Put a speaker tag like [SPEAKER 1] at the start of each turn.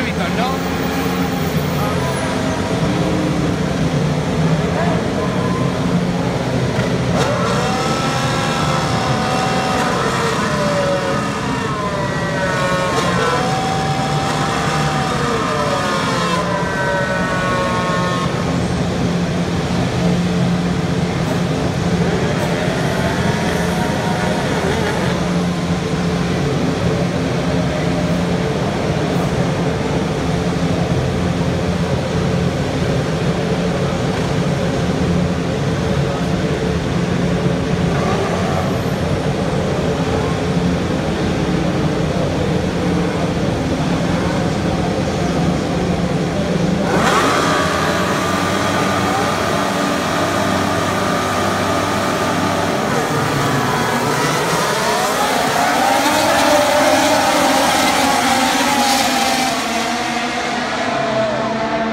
[SPEAKER 1] Hamilton